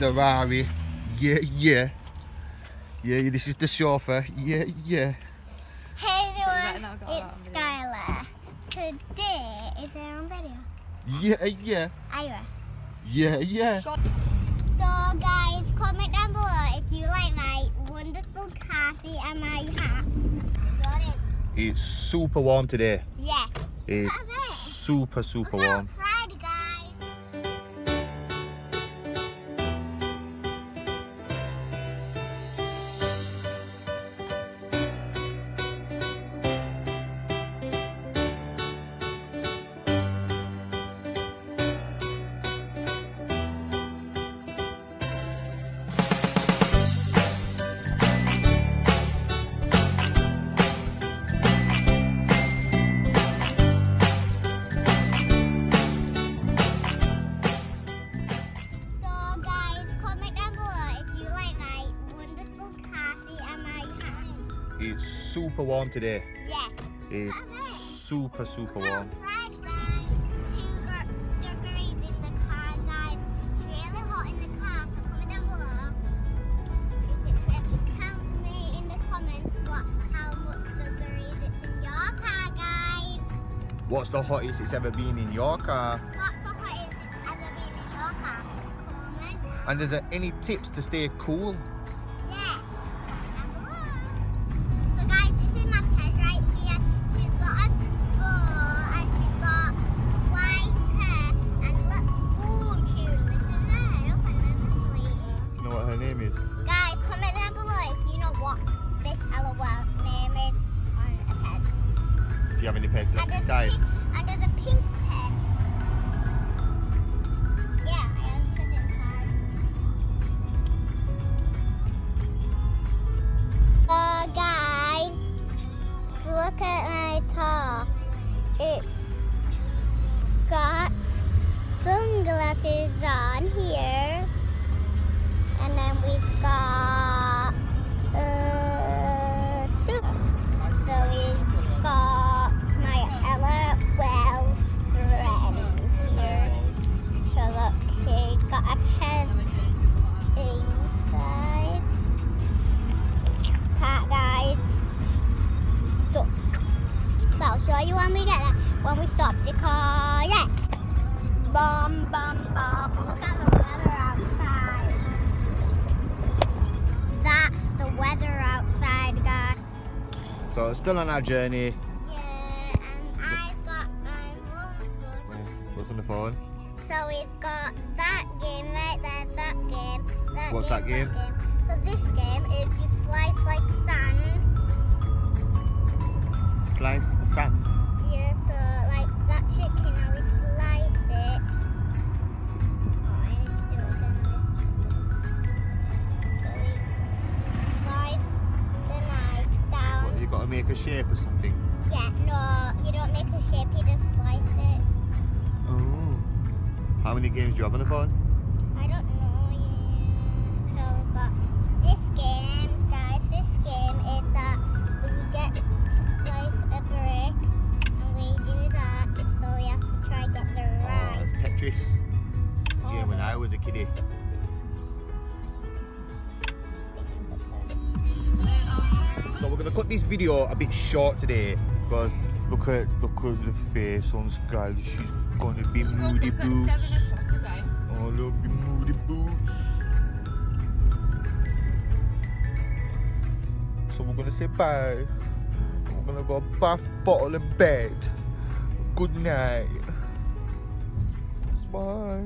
the Rari. Yeah, yeah. Yeah, this is the chauffeur. Yeah, yeah. Hey everyone, it's Skyla. Today, is there on video? Yeah, yeah. Ira. Yeah, yeah. So guys, comment down below if you like my wonderful coffee and my hat. It's super warm today. Yeah. It's Look at it. super, super warm. What how much degrees it's in your car, guys. What's the hottest it's ever been in your car? What's the hottest it's ever been in your car? Comment. And is there any tips to stay cool? Do you have any pets And left inside? and there's a pink pet. Yeah, I am put inside. Uh, guys, look at my top. It's got sunglasses on here. When we stop the car, yeah. Bum bum bum. Look at the weather outside. That's the weather outside, guys. So still on our journey. Yeah, and I've got my phone. What's on the phone? So we've got that game right there, that game. That What's that game? So this game is you slice like sand. Slice sand. A shape or something? Yeah, no, you don't make a shape, you just slice it. Oh. How many games do you have on the phone? I don't know yet. So we've got this game, guys. This game is that we get like a brick and we do that. So we have to try get the oh, right. Oh, it's Tetris. It's a game oh. when I was a kiddie. So we're gonna cut this video a bit short today because look at look at the face on Sky. She's gonna be moody boots. Oh, love you, moody boots. So we're gonna say bye. We're gonna go bath, bottle, and bed. Good night. Bye.